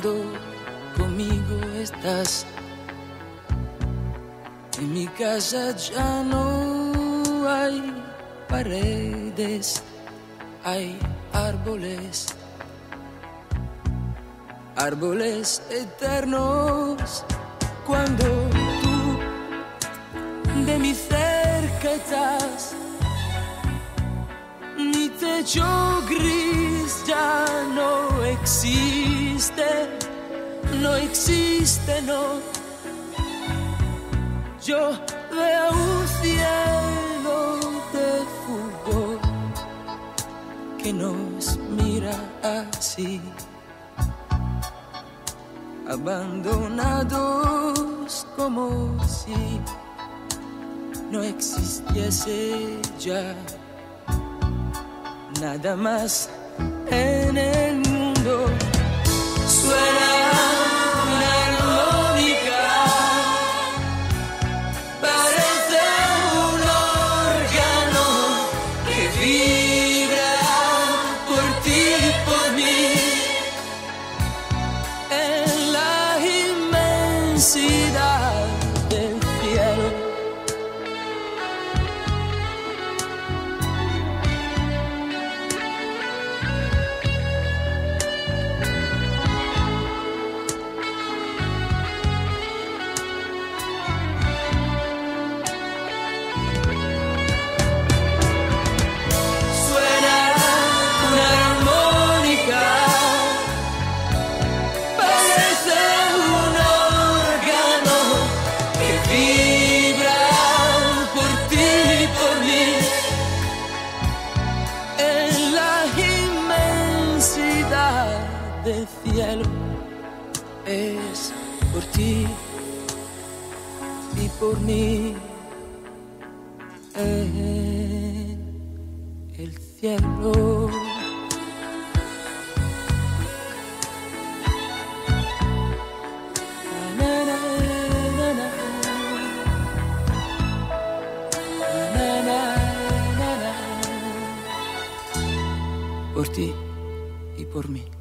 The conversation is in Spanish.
cuando conmigo estás. En mi casa ya no hay paredes, hay árboles, árboles eternos. Cuando tú de mi cerca estás, mi techo gris ya no existe, no existe, no. Yo veo un cielo de fútbol que nos mira así, abandonados como si no existiese ya nada más en el vibra del cielo. Es por ti y por mí en el cielo. Por ti y por mí.